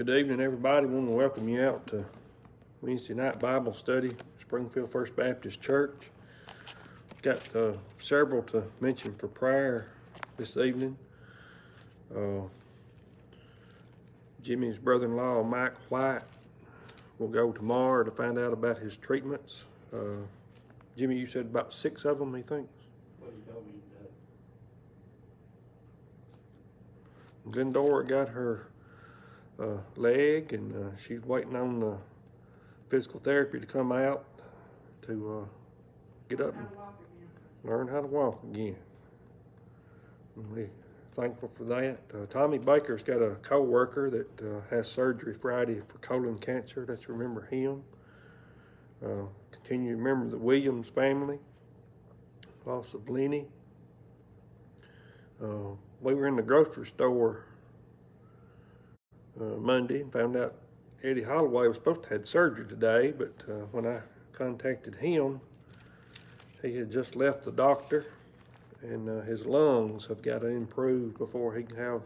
Good evening, everybody. We want to welcome you out to Wednesday night Bible study, Springfield First Baptist Church. Got uh, several to mention for prayer this evening. Uh, Jimmy's brother-in-law, Mike White, will go tomorrow to find out about his treatments. Uh, Jimmy, you said about six of them, he thinks. What he told me that Glendora got her uh, leg, and uh, she's waiting on the physical therapy to come out to uh, get up and learn how to walk again. And we thankful for that. Uh, Tommy Baker's got a co-worker that uh, has surgery Friday for colon cancer. Let's remember him. Uh, continue to remember the Williams family. Loss of Lenny. Uh, we were in the grocery store uh, Monday and found out Eddie Holloway was supposed to have surgery today, but uh, when I contacted him, he had just left the doctor and uh, his lungs have got to improve before he can have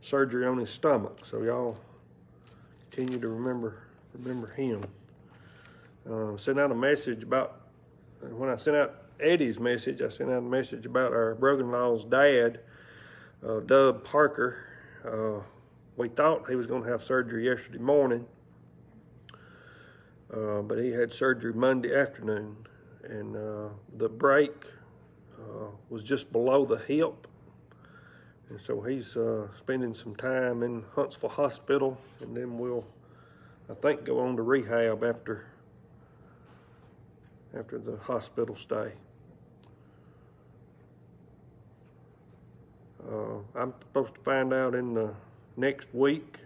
surgery on his stomach. So y'all continue to remember remember him. Uh, sent out a message about when I sent out Eddie's message. I sent out a message about our brother-in-law's dad, uh, Doug Parker. We thought he was going to have surgery yesterday morning, uh, but he had surgery Monday afternoon, and uh, the break uh, was just below the hip. And so he's uh, spending some time in Huntsville Hospital, and then we'll, I think, go on to rehab after after the hospital stay. Uh, I'm supposed to find out in the next week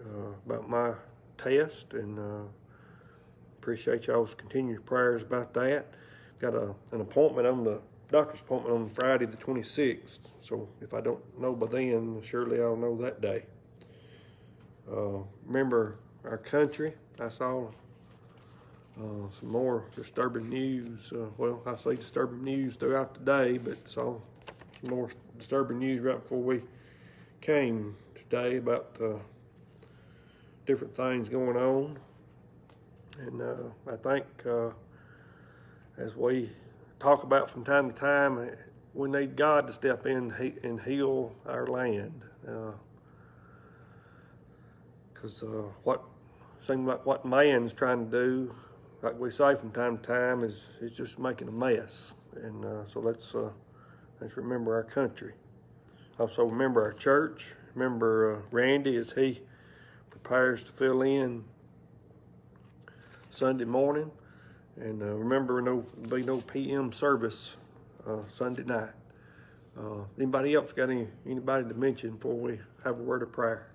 uh, about my test, and uh, appreciate y'all's continued prayers about that. Got a, an appointment on the doctor's appointment on Friday the 26th. So if I don't know by then, surely I'll know that day. Uh, remember our country. I saw uh, some more disturbing news. Uh, well, I say disturbing news throughout the day, but saw some more disturbing news right before we came about uh, different things going on. And uh, I think uh, as we talk about from time to time, we need God to step in and heal our land. Because uh, uh, what seems like what man's trying to do, like we say from time to time, is is just making a mess. And uh, so let's uh, let's remember our country. Also remember our church. Remember uh, Randy as he prepares to fill in Sunday morning. And uh, remember, no be no PM service uh, Sunday night. Uh, anybody else got any anybody to mention before we have a word of prayer?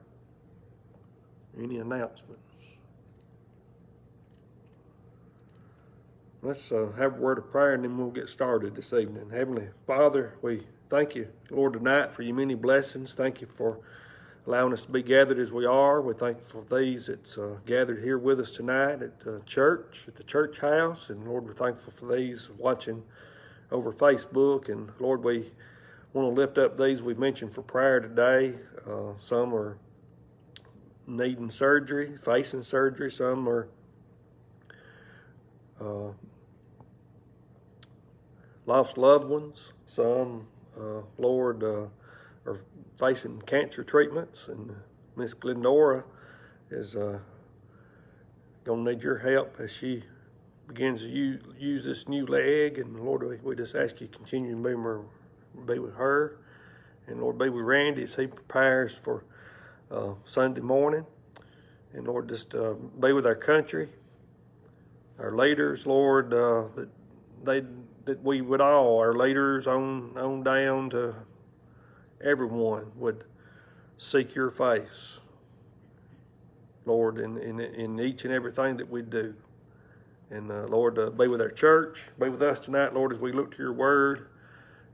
Any announcements? Let's uh, have a word of prayer and then we'll get started this evening. Heavenly Father, we thank you, Lord, tonight for your many blessings. Thank you for allowing us to be gathered as we are. We're thankful for these that's uh, gathered here with us tonight at the church, at the church house. And Lord, we're thankful for these watching over Facebook. And Lord, we want to lift up these we've mentioned for prayer today. Uh, some are needing surgery, facing surgery. Some are uh, lost loved ones. Some, Lord, uh, are facing cancer treatments, and Miss Glendora is uh, going to need your help as she begins to use, use this new leg. And Lord, we, we just ask you to continue to be, be with her. And Lord, be with Randy as he prepares for uh, Sunday morning. And Lord, just uh, be with our country, our leaders, Lord, uh, that they that we would all, our leaders on on down to everyone would seek your face, Lord, in, in, in each and everything that we do. And uh, Lord, uh, be with our church, be with us tonight, Lord, as we look to your word.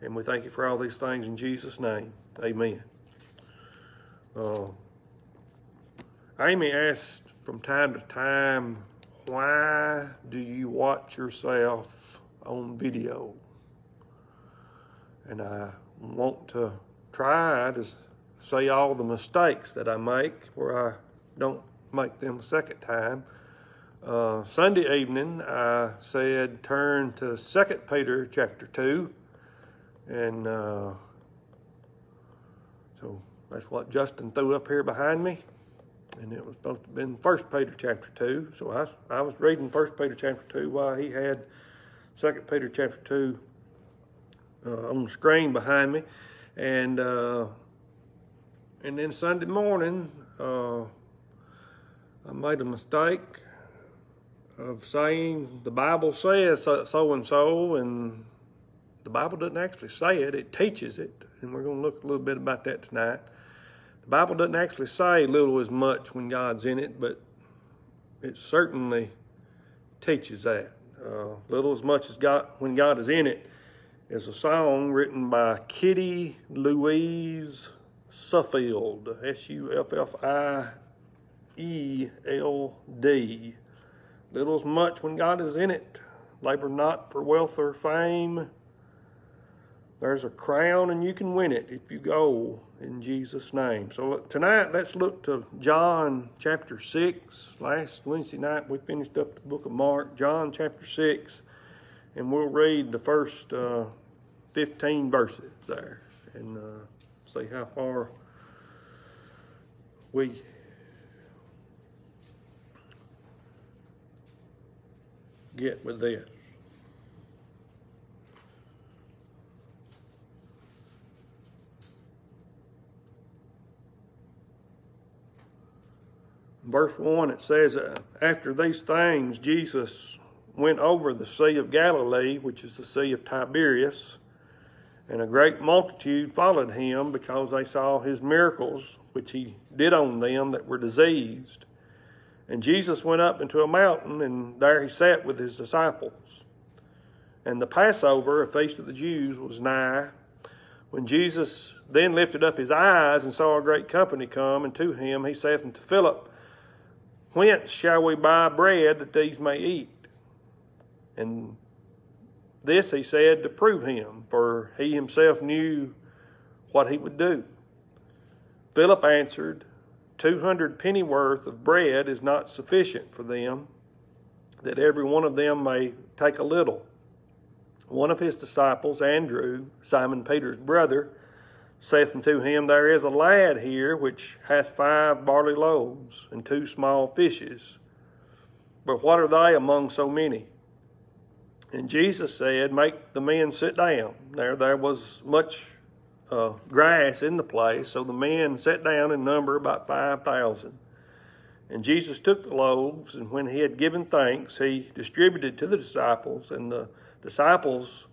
And we thank you for all these things in Jesus' name. Amen. Uh, Amy asked from time to time, why do you watch yourself on video? And I want to try to say all the mistakes that I make where I don't make them a second time. Uh, Sunday evening, I said turn to Second Peter chapter 2. And uh, so that's what Justin threw up here behind me. And it was supposed to have been First Peter chapter 2. So I, I was reading First Peter chapter 2 while he had Second Peter chapter 2 uh, on the screen behind me. And, uh, and then Sunday morning, uh, I made a mistake of saying the Bible says so and so, and the Bible doesn't actually say it, it teaches it. And we're going to look a little bit about that tonight. The Bible doesn't actually say little as much when God's in it, but it certainly teaches that. Uh, little as much as God when God is in it is a song written by Kittie Louise Suffield, S U F F I E L D. Little as much when God is in it. Labor not for wealth or fame. There's a crown and you can win it if you go in Jesus' name. So tonight, let's look to John chapter 6. Last Wednesday night, we finished up the book of Mark, John chapter 6, and we'll read the first uh, 15 verses there and uh, see how far we get with this. Verse 1 it says, uh, After these things, Jesus went over the Sea of Galilee, which is the Sea of Tiberias, and a great multitude followed him because they saw his miracles, which he did on them that were diseased. And Jesus went up into a mountain, and there he sat with his disciples. And the Passover, a feast of the Jews, was nigh. When Jesus then lifted up his eyes and saw a great company come, and to him he saith unto Philip, Whence shall we buy bread that these may eat? And this he said to prove him, for he himself knew what he would do. Philip answered, Two hundred pennyworth of bread is not sufficient for them, that every one of them may take a little. One of his disciples, Andrew, Simon Peter's brother, saith unto him, There is a lad here which hath five barley loaves and two small fishes. But what are they among so many? And Jesus said, Make the men sit down. There, there was much uh, grass in the place. So the men sat down in number about 5,000. And Jesus took the loaves, and when he had given thanks, he distributed to the disciples, and the disciples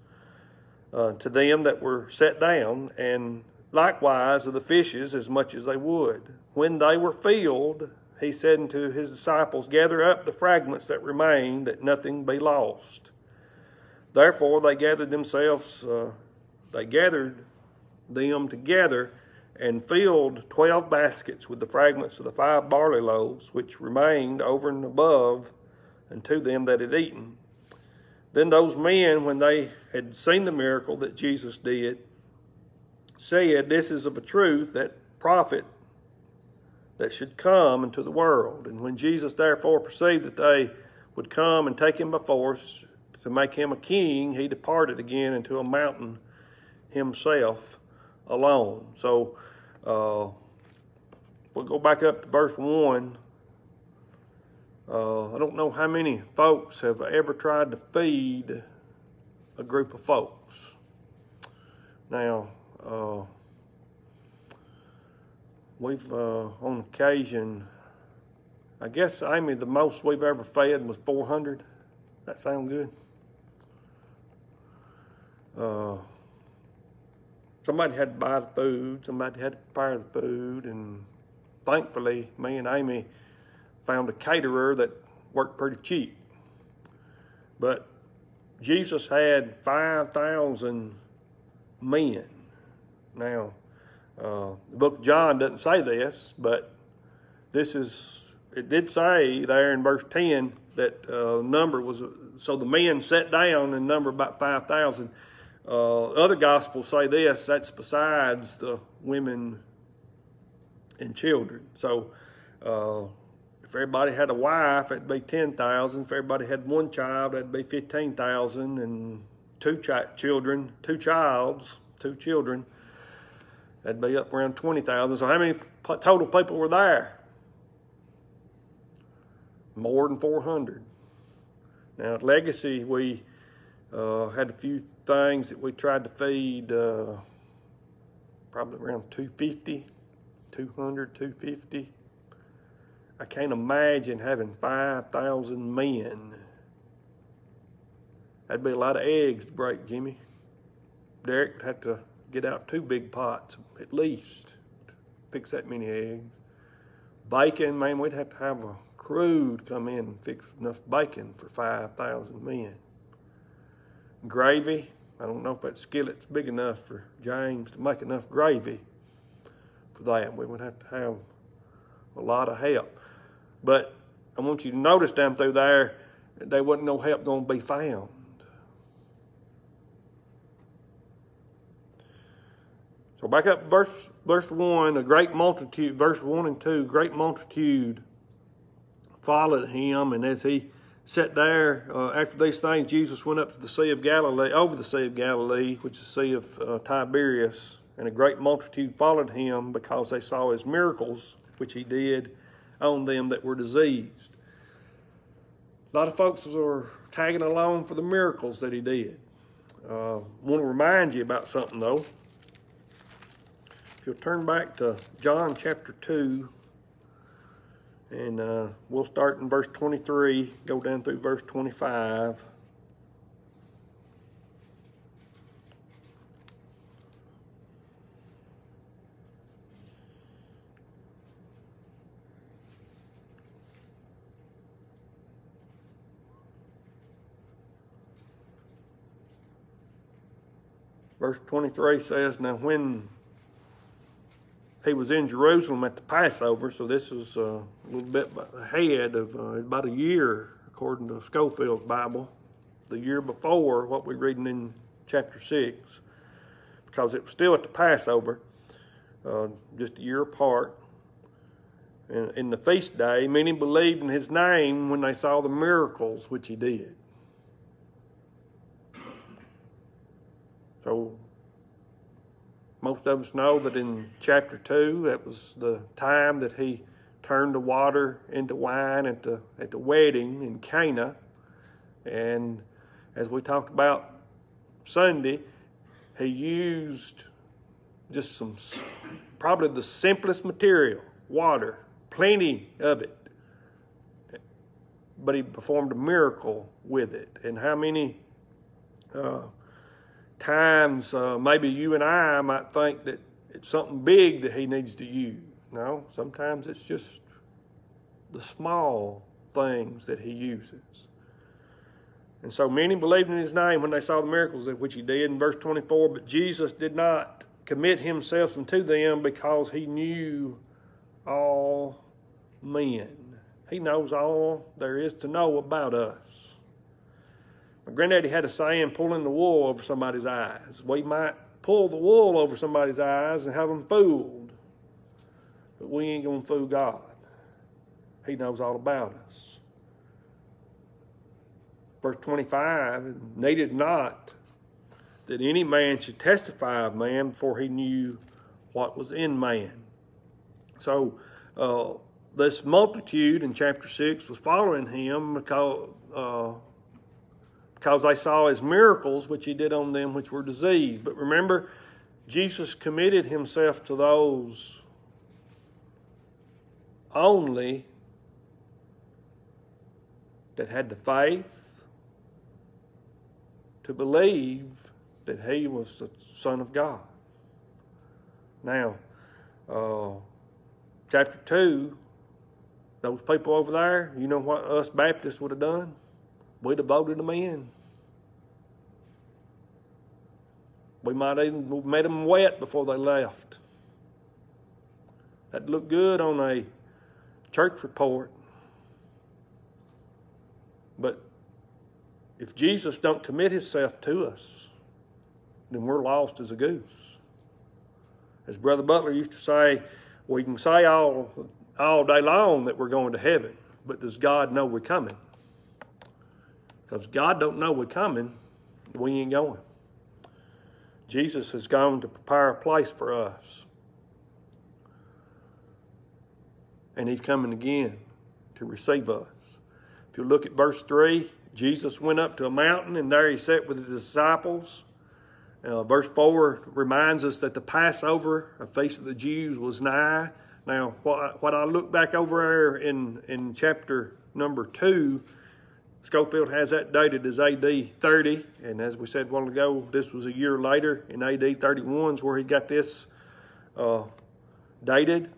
uh, to them that were set down, and likewise of the fishes as much as they would. When they were filled, he said unto his disciples, Gather up the fragments that remain, that nothing be lost. Therefore they gathered themselves, uh, they gathered them together and filled twelve baskets with the fragments of the five barley loaves which remained over and above unto them that had eaten. Then those men, when they had seen the miracle that Jesus did, said, This is of a truth that prophet that should come into the world. And when Jesus therefore perceived that they would come and take him by force to make him a king, he departed again into a mountain himself alone. So uh, we'll go back up to verse 1. Uh, I don't know how many folks have ever tried to feed a group of folks. Now, uh, we've uh, on occasion, I guess Amy, the most we've ever fed was 400. That sound good? Uh, somebody had to buy the food, somebody had to prepare the food, and thankfully, me and Amy found a caterer that worked pretty cheap. But Jesus had 5,000 men. Now, uh, the book of John doesn't say this, but this is, it did say there in verse 10 that uh, number was, so the men sat down and number about 5,000. Uh, other gospels say this, that's besides the women and children. So Uh, if everybody had a wife, it'd be 10,000. If everybody had one child, that'd be 15,000. And two chi- children, two childs, two children, that'd be up around 20,000. So how many total people were there? More than 400. Now, at Legacy, we uh, had a few things that we tried to feed, uh, probably around 250, 200, 250. I can't imagine having 5,000 men. That'd be a lot of eggs to break, Jimmy. Derek would have to get out two big pots at least to fix that many eggs. Bacon, man, we'd have to have a crew to come in and fix enough bacon for 5,000 men. Gravy, I don't know if that skillet's big enough for James to make enough gravy for that. We would have to have a lot of help. But I want you to notice down through there, there wasn't no help going to be found. Back up verse verse one, a great multitude, verse one and two, great multitude followed him, and as he sat there uh, after these things, Jesus went up to the Sea of Galilee, over the Sea of Galilee, which is the Sea of uh, Tiberias, and a great multitude followed him because they saw his miracles, which he did on them that were diseased. A lot of folks were tagging along for the miracles that he did. Uh, want to remind you about something though. If you'll turn back to John chapter 2, and uh, we'll start in verse 23, go down through verse 25. Verse 23 says, Now when he was in Jerusalem at the Passover, so this is uh, a little bit ahead of uh, about a year, according to Scofield's Bible, the year before what we're reading in chapter 6, because it was still at the Passover, uh, just a year apart. In the feast day, many believed in his name when they saw the miracles which he did. So most of us know that in chapter 2, that was the time that he turned the water into wine at the, at the wedding in Cana. And as we talked about Sunday, he used just some, probably the simplest material, water, plenty of it. But he performed a miracle with it. And how many uh, times uh, maybe you and I might think that it's something big that he needs to use. No, sometimes it's just the small things that he uses. And so many believed in his name when they saw the miracles which he did in verse 24, but Jesus did not commit himself unto them because he knew all men. He knows all there is to know about us. My granddaddy had a saying, pulling the wool over somebody's eyes. We might pull the wool over somebody's eyes and have them fooled, but we ain't going to fool God. He knows all about us. Verse 25, needed not that any man should testify of man before he knew what was in man. So, uh, this multitude in chapter 6 was following him because uh, because they saw his miracles which he did on them which were diseased. But remember, Jesus committed himself to those only that had the faith to believe that he was the Son of God. Now, uh, chapter 2, those people over there, you know what us Baptists would have done? We'd have voted in. We might even made them wet before they left. That looked good on a church report. But if Jesus don't commit himself to us, then we're lost as a goose. As Brother Butler used to say, we can say all all day long that we're going to heaven, but does God know we're coming? Because God don't know we're coming, we ain't going. Jesus has gone to prepare a place for us. And he's coming again to receive us. If you look at verse 3, Jesus went up to a mountain and there he sat with his disciples. Uh, verse 4 reminds us that the Passover, a feast of the Jews, was nigh. Now, what, what I look back over there in, in chapter number 2, Scofield has that dated as AD 30. And as we said a while ago, this was a year later in AD 31 is where he got this uh, dated.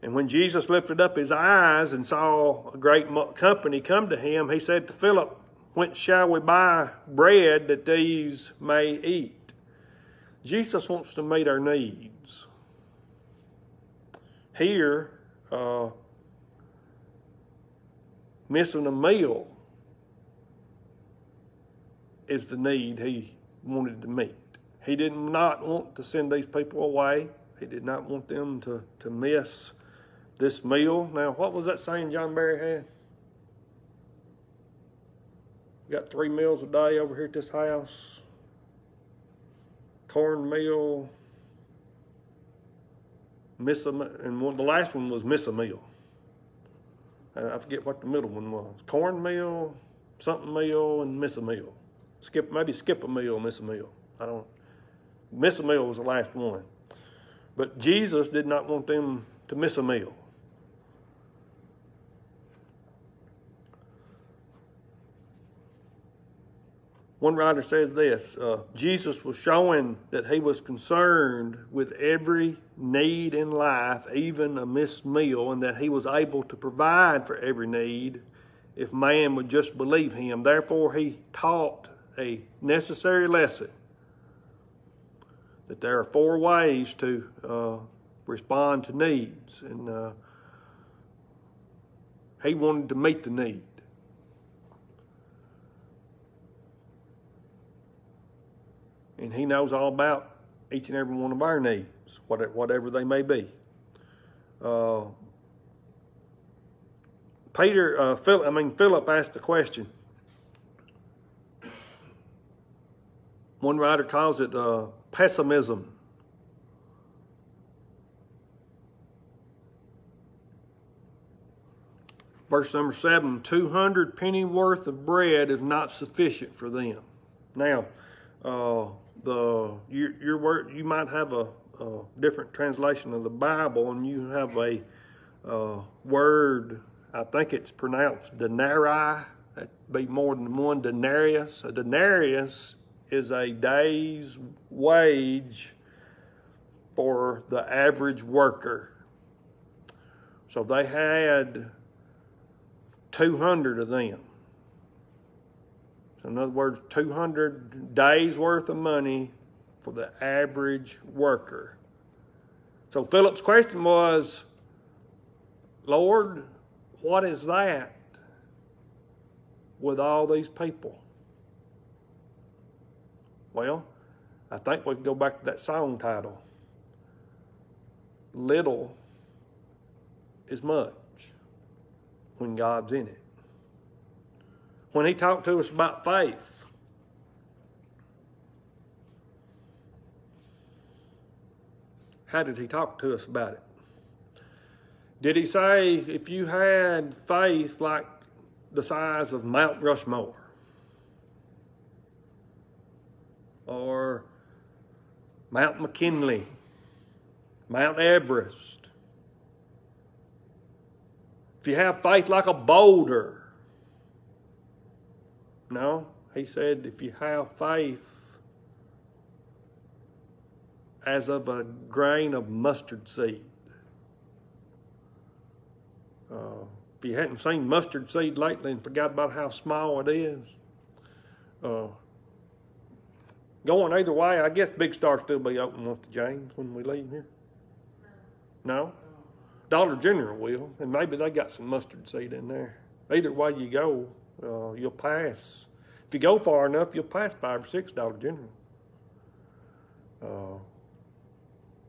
And when Jesus lifted up his eyes and saw a great company come to him, he said to Philip, Whence shall we buy bread that these may eat? Jesus wants to meet our needs. Here, uh, missing a meal is the need he wanted to meet. He did not want to send these people away. He did not want them to, to miss this meal. Now, what was that saying John Barry had? Got three meals a day over here at this house. Cornmeal, miss a, and one, the last one was miss a meal. I forget what the middle one was. Cornmeal, something meal, and miss a meal. Skip maybe skip a meal, miss a meal. I don't. Miss a meal was the last one, but Jesus did not want them to miss a meal. One writer says this uh, Jesus was showing that he was concerned with every need in life, even a missed meal, and that he was able to provide for every need if man would just believe him. Therefore, he taught a necessary lesson that there are four ways to uh, respond to needs, and uh, he wanted to meet the need. And He knows all about each and every one of our needs, whatever they may be. Uh, Peter, uh, Philip, I mean Philip asked a question. One writer calls it uh, pessimism. Verse number seven: Two hundred penny worth of bread is not sufficient for them. Now, uh, the your, your word you might have a, a, different translation of the Bible, and you have a word. I think it's pronounced denarii. That'd be more than one denarius. A denarius is a day's wage for the average worker. So they had 200 of them. In other words, 200 days worth of money for the average worker. So Philip's question was, Lord, what is that with all these people? Well, I think we can go back to that song title. Little is much when God's in it when he talked to us about faith. How did he talk to us about it? Did he say if you had faith like the size of Mount Rushmore or Mount McKinley, Mount Everest, if you have faith like a boulder, no, he said, if you have faith as of a grain of mustard seed. Uh, if you hadn't seen mustard seed lately and forgot about how small it is, uh, going either way, I guess Big Star still be open, with the James, when we leave here? No? Dollar General will, and maybe they got some mustard seed in there. Either way you go, uh, you'll pass. If you go far enough, you'll pass five or six Dollar General. Uh,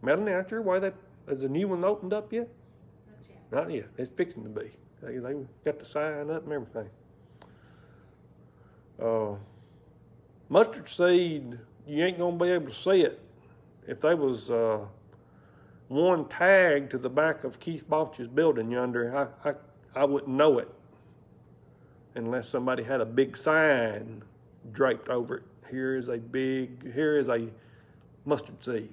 Melanie, you why that has the new one opened up yet? Not yet. Not yet. It's fixing to be. They, they got the sign up and everything. Uh, mustard seed, you ain't gonna be able to see it. If there was uh, one tag to the back of Keith Balch's building yonder, I, I, I wouldn't know it unless somebody had a big sign draped over it. Here is a big, here is a mustard seed.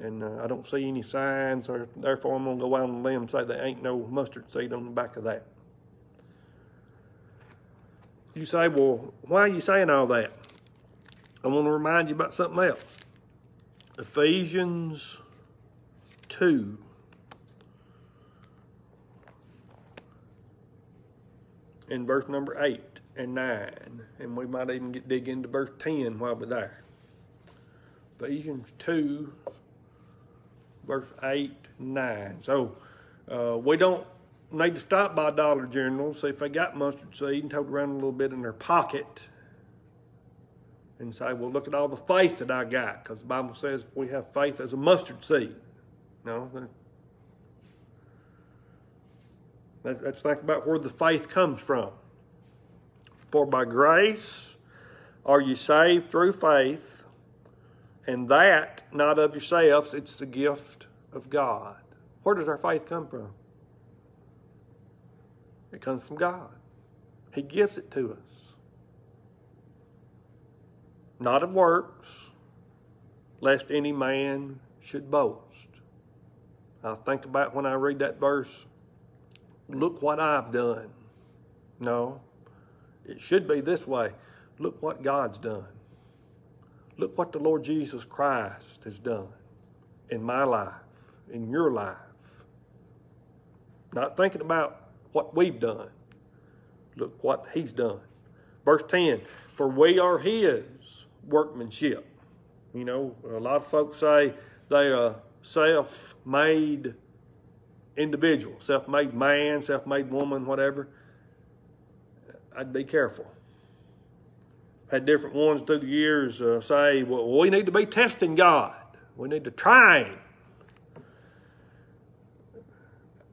And uh, I don't see any signs, or therefore I'm gonna go out on a limb and say there ain't no mustard seed on the back of that. You say, well, why are you saying all that? I want to remind you about something else. Ephesians 2. In verse number 8 and 9. And we might even get dig into verse 10 while we're there. Ephesians 2, verse 8 9. So uh, we don't need to stop by Dollar General, and see if they got mustard seed and tote around a little bit in their pocket and say, well, look at all the faith that I got, because the Bible says we have faith as a mustard seed. No, let's think about where the faith comes from. For by grace are you saved through faith, and that not of yourselves, it's the gift of God. Where does our faith come from? It comes from God. He gives it to us not of works, lest any man should boast. I think about when I read that verse, look what I've done. No, it should be this way look what God's done. Look what the Lord Jesus Christ has done in my life, in your life. Not thinking about what we've done. Look what He's done. Verse 10 For we are His workmanship. You know, a lot of folks say they are self-made individual, self-made man, self-made woman, whatever. I'd be careful. Had different ones through the years uh, say, well, we need to be testing God. We need to try Him.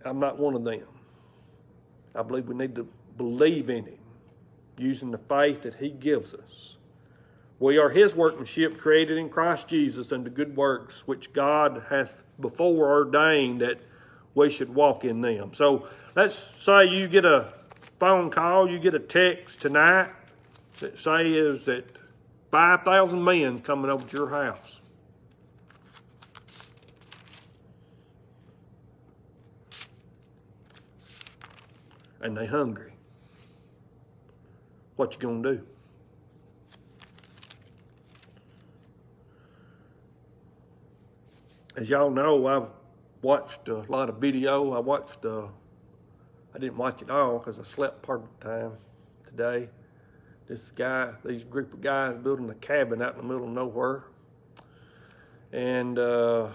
I'm not one of them. I believe we need to believe in Him using the faith that He gives us. We are his workmanship created in Christ Jesus unto good works, which God hath before ordained that we should walk in them. So let's say you get a phone call, you get a text tonight that says that 5,000 men coming over to your house. And they hungry. What you gonna do? as y'all know, I've watched a lot of video. I watched, uh, I didn't watch it all because I slept part of the time today. This guy, these group of guys building a cabin out in the middle of nowhere. And uh,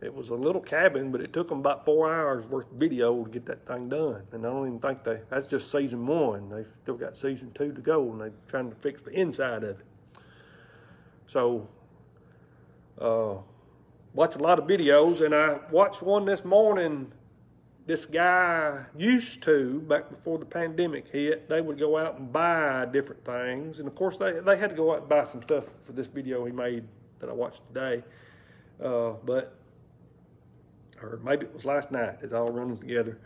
it was a little cabin, but it took them about four hours worth of video to get that thing done. And I don't even think they, that's just season one. They still got season two to go and they're trying to fix the inside of it. So, uh, watch a lot of videos, and I watched one this morning. This guy used to, back before the pandemic hit, they would go out and buy different things. And of course, they, they had to go out and buy some stuff for this video he made that I watched today. Uh, but, or maybe it was last night, it's all running together.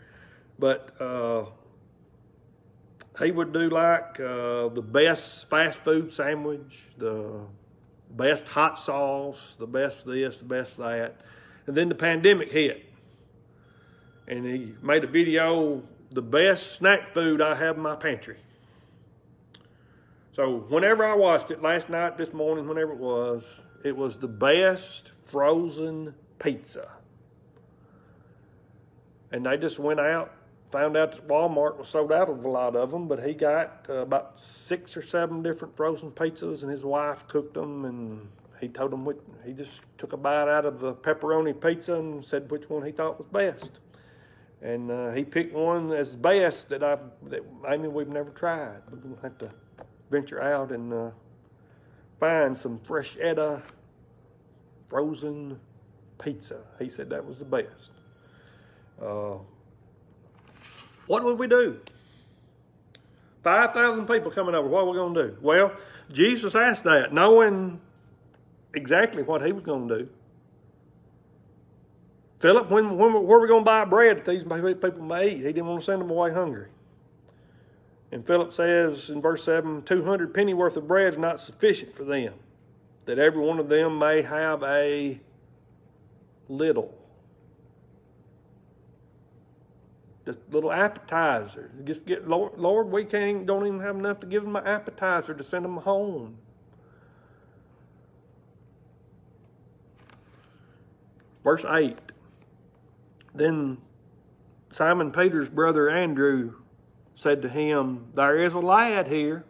But uh, he would do like uh, the best fast food sandwich, the best hot sauce, the best this, the best that. And then the pandemic hit. And he made a video, the best snack food I have in my pantry. So whenever I watched it, last night, this morning, whenever it was, it was the best frozen pizza. And they just went out found out that Walmart was sold out of a lot of them, but he got uh, about six or seven different frozen pizzas, and his wife cooked them, and he told them which, he just took a bite out of the pepperoni pizza and said which one he thought was best. And uh, he picked one as best that I, that Amy, we've never tried. We're gonna have to venture out and uh, find some Freschetta frozen pizza. He said that was the best. What would we do? 5,000 people coming over. What are we going to do? Well, Jesus asked that, knowing exactly what he was going to do. Philip, when, when, where are we going to buy bread that these people may eat? He didn't want to send them away hungry. And Philip says in verse 7 200 penny worth of bread is not sufficient for them, that every one of them may have a little. Just little appetizers. Just get Lord, Lord, we can't don't even have enough to give them an appetizer to send them home. Verse 8. Then Simon Peter's brother Andrew said to him, There is a lad here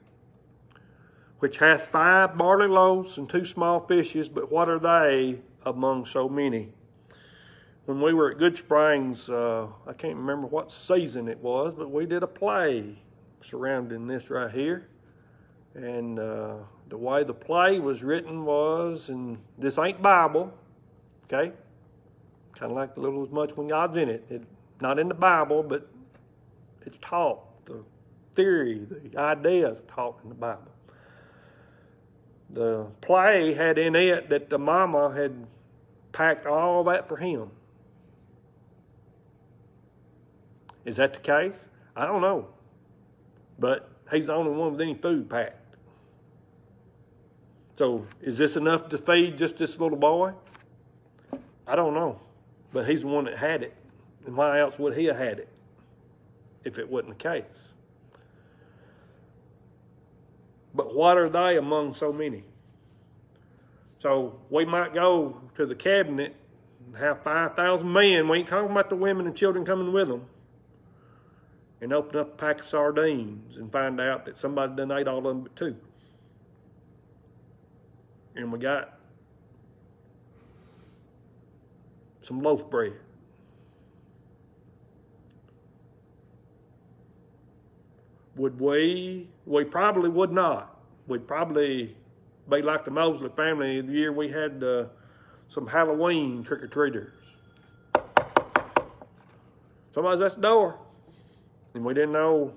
which hath five barley loaves and two small fishes, but what are they among so many? When we were at Good Springs, uh, I can't remember what season it was, but we did a play surrounding this right here. And uh, the way the play was written was, and this ain't Bible, okay? Kind of like the little as much when God's in it. it. Not in the Bible, but it's taught the theory, the ideas taught in the Bible. The play had in it that the mama had packed all that for him. Is that the case? I don't know. But he's the only one with any food packed. So is this enough to feed just this little boy? I don't know. But he's the one that had it. And why else would he have had it? if it wasn't the case. But what are they among so many? So we might go to the cabinet and have 5,000 men. We ain't talking about the women and children coming with them. And open up a pack of sardines and find out that somebody done ate all of them but two. And we got some loaf bread. Would we? We probably would not. We'd probably be like the Mosley family the year we had uh, some Halloween trick-or-treaters. Somebody's at the door. And we didn't know.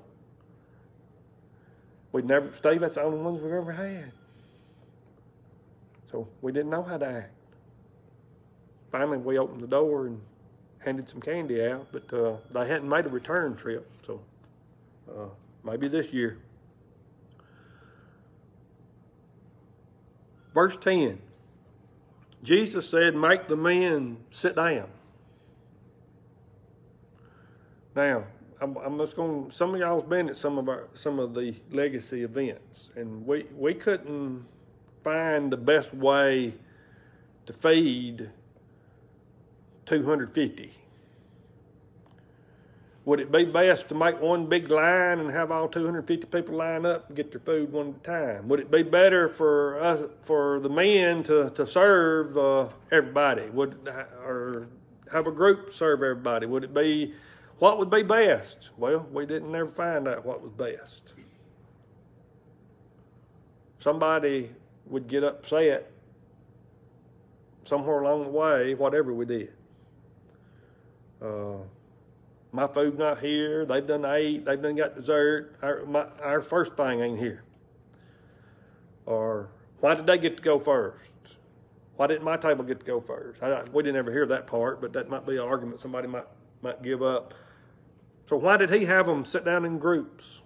We'd never, Steve, that's the only ones we've ever had. So we didn't know how to act. Finally, we opened the door and handed some candy out, but uh, they hadn't made a return trip. So uh, maybe this year. Verse 10 Jesus said, Make the men sit down. Now, I'm, I'm just going. Some of y'all's been at some of our some of the legacy events, and we we couldn't find the best way to feed 250 would it be best to make one big line and have all 250 people line up and get their food one at a time? Would it be better for us, for the men to, to serve uh, everybody? Would or have a group serve everybody? Would it be what would be best? Well, we didn't ever find out what was best. Somebody would get upset somewhere along the way, whatever we did. Uh, my food not here. They've done ate. They've done got dessert. Our, my, our first thing ain't here. Or why did they get to go first? Why didn't my table get to go first? I, we didn't ever hear that part, but that might be an argument somebody might might give up. So why did he have them sit down in groups?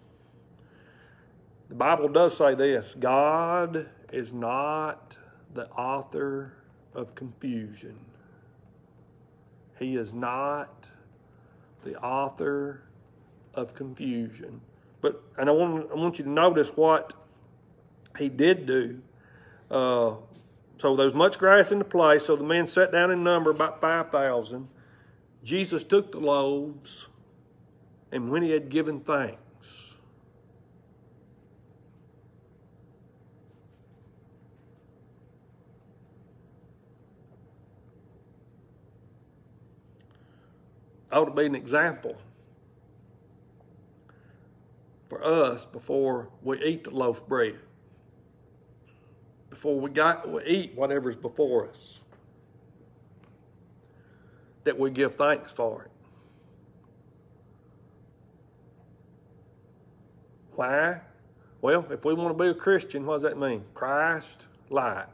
The Bible does say this: God is not the author of confusion. He is not the author of confusion. But and I want I want you to notice what he did do. Uh, so there's much grass in the place. So the men sat down in number about five thousand. Jesus took the loaves, and when he had given thanks. I ought to be an example for us before we eat the loaf bread, before we got we eat whatever's before us. that we give thanks for it. Why? Well, if we want to be a Christian, what does that mean? Christ like.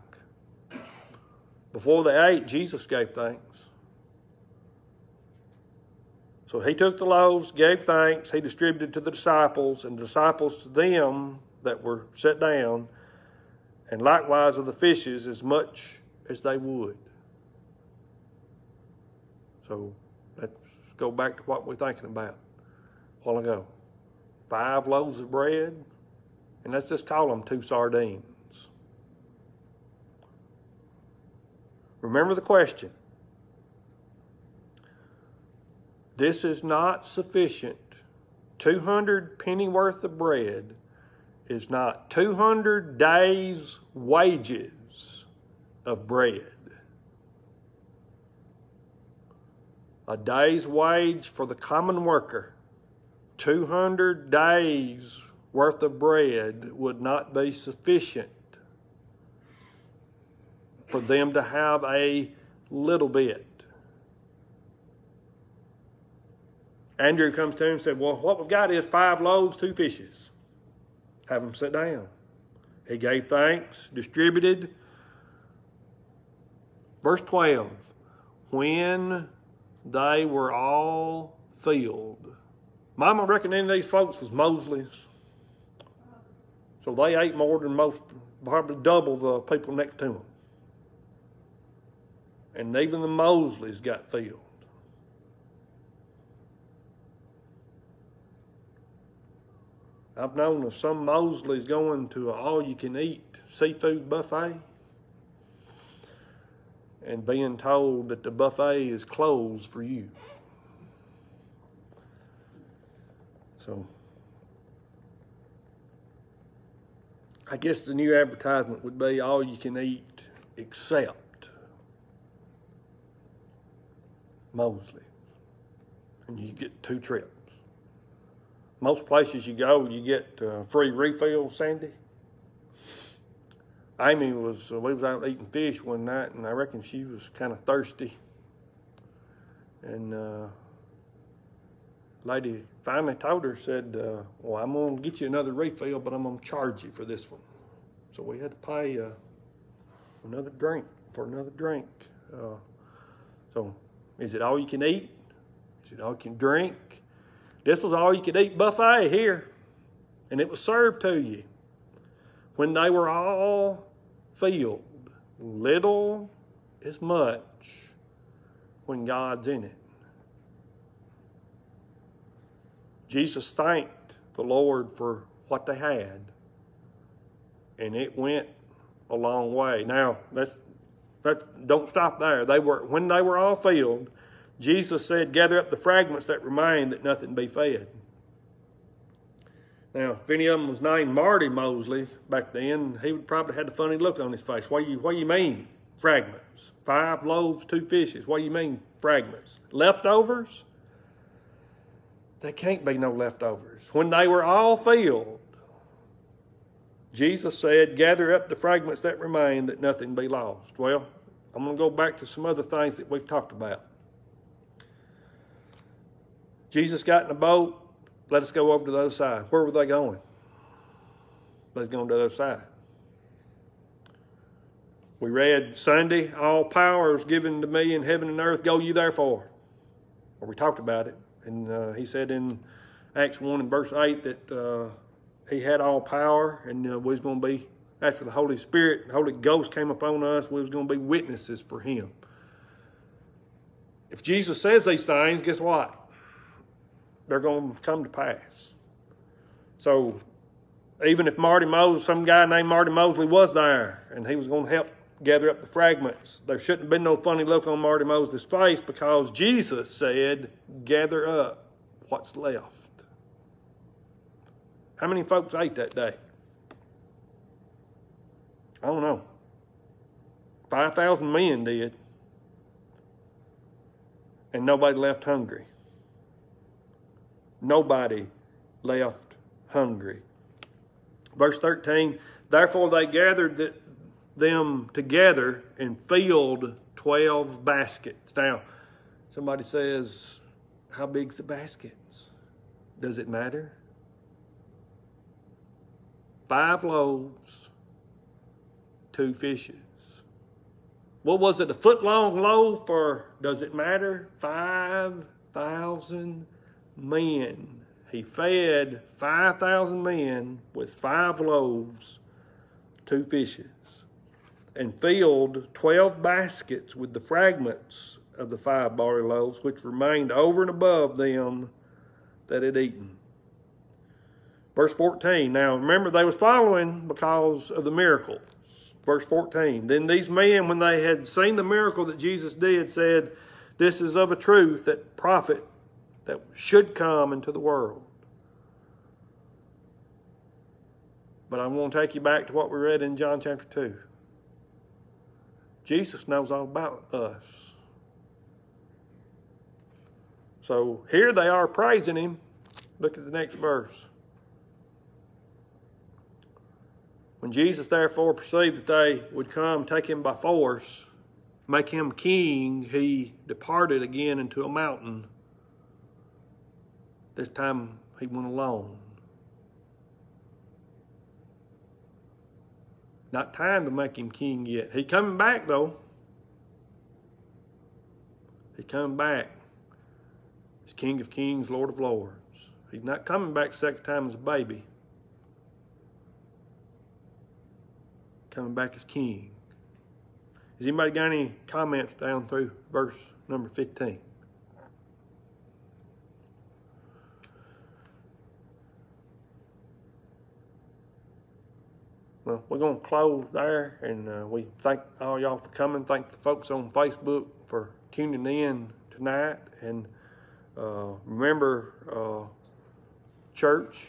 Before they ate, Jesus gave thanks. So he took the loaves, gave thanks, he distributed to the disciples, and the disciples to them that were set down, and likewise of the fishes as much as they would. So let's go back to what we're thinking about a while ago. Five loaves of bread, and let's just call them two sardines. Remember the question. This is not sufficient. 200 penny worth of bread is not 200 days' wages of bread. A day's wage for the common worker, 200 days worth of bread would not be sufficient for them to have a little bit. Andrew comes to him and said, Well, what we've got is five loaves, two fishes. Have them sit down. He gave thanks, distributed. Verse 12 When they were all filled. Mama reckoned any of these folks was Mosley's. So they ate more than most, probably double the people next to them. And even the Mosleys got filled. I've known of some Mosleys going to an all you can eat seafood buffet and being told that the buffet is closed for you. So I guess the new advertisement would be all you can eat except Mosley. And you get two trips. Most places you go, you get uh, free refill, Sandy. Amy was, uh, we was out eating fish one night, and I reckon she was kind of thirsty. And uh, lady finally told her, said, uh, well, I'm going to get you another refill, but I'm going to charge you for this one. So we had to pay uh, another drink for another drink. Uh, so is it all you can eat? Is it all you can drink? This was all you could eat buffet here, and it was served to you. When they were all filled, little is much when God's in it. Jesus thanked the Lord for what they had, and it went a long way. Now, that's that don't stop there. They were when they were all filled, Jesus said, Gather up the fragments that remain, that nothing be fed. Now, if any of them was named Marty Mosley back then, he would probably had a funny look on his face. What do you, what do you mean, fragments? Five loaves, two fishes. What do you mean, fragments? Leftovers? There can't be no leftovers. When they were all filled, Jesus said, Gather up the fragments that remain, that nothing be lost. Well, I'm going to go back to some other things that we've talked about. Jesus got in a boat. Let us go over to the other side. Where were they going? Let's go to the other side. We read Sunday, all power is given to me in heaven and earth. Go you therefore. Or we talked about it. And uh, he said in Acts 1 and verse 8 that uh, he had all power and uh, we was going to be, after the Holy Spirit, the Holy Ghost came upon us, we was going to be witnesses for him. If Jesus says these things, guess what? they're going to come to pass. So even if Marty Mosley, some guy named Marty Mosley was there and he was going to help gather up the fragments, there shouldn't have been no funny look on Marty Mosley's face because Jesus said, gather up what's left. How many folks ate that day? I don't know. 5,000 men did. And nobody left hungry. Nobody left hungry. Verse 13 Therefore they gathered them together and filled 12 baskets. Now, Somebody says, How big's the baskets? Does it matter? Five loaves, two fishes. What was it, a foot long loaf, or does it matter? 5,000 men. He fed 5,000 men with five loaves, two fishes, and filled 12 baskets with the fragments of the five barley loaves, which remained over and above them that had eaten. Verse 14. Now remember, they was following because of the miracles. Verse 14. Then these men, when they had seen the miracle that Jesus did, said, This is of a truth that prophet that should come into the world. But I want to take you back to what we read in John chapter 2. Jesus knows all about us. So here they are praising him. Look at the next verse. When Jesus therefore perceived that they would come take him by force, make him king, he departed again into a mountain. This time he went alone. Not time to make him king yet. He coming back though. He coming back. He's King of Kings, Lord of Lords. He's not coming back second time as a baby. Coming back as king. Has anybody got any comments down through verse number 15? Well, we're going to close there, and uh, we thank all y'all for coming. Thank the folks on Facebook for tuning in tonight. And uh, remember, uh, church,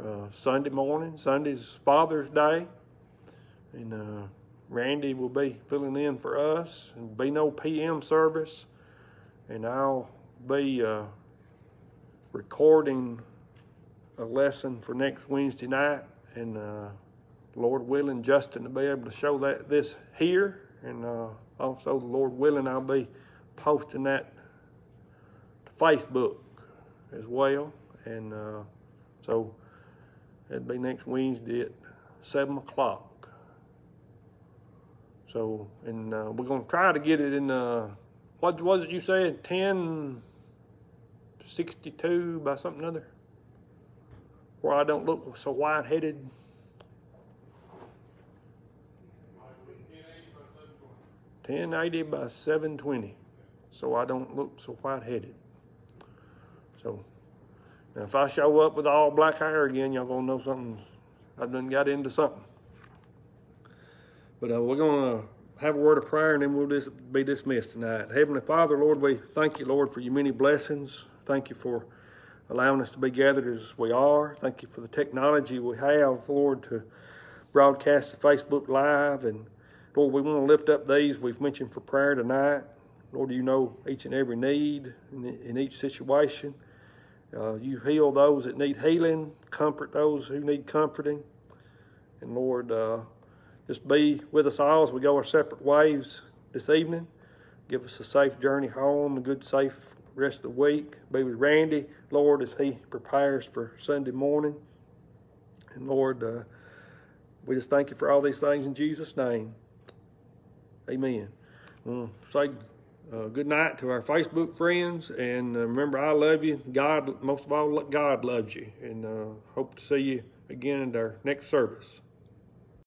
uh, Sunday morning. Sunday's Father's Day. And uh, Randy will be filling in for us. And be no PM service. And I'll be uh, recording a lesson for next Wednesday night. And Lord willing, Justin to be able to show that this here, and uh, also, Lord willing, I'll be posting that to Facebook as well. And uh, so it'll be next Wednesday at seven o'clock. So, and uh, we're gonna try to get it in. Uh, what was it you said? Ten sixty-two by something other, where I don't look so white-headed. 1080 by 720 so I don't look so white-headed. So now if I show up with all black hair again, y'all gonna know something, I've done got into something. But uh, we're gonna have a word of prayer and then we'll just be dismissed tonight. Heavenly Father, Lord, we thank you, Lord, for your many blessings. Thank you for allowing us to be gathered as we are. Thank you for the technology we have, Lord, to broadcast the Facebook Live and Lord, we want to lift up these we've mentioned for prayer tonight. Lord, you know each and every need in, each situation. Uh, you heal those that need healing, comfort those who need comforting. And Lord, uh, just be with us all as we go our separate ways this evening. Give us a safe journey home, a good, safe rest of the week. Be with Randy, Lord, as he prepares for Sunday morning. And Lord, uh, we just thank you for all these things in Jesus' name. Amen. Well, say uh, good night to our Facebook friends, and uh, remember, I love you. God, most of all, God loves you, and uh, hope to see you again at our next service.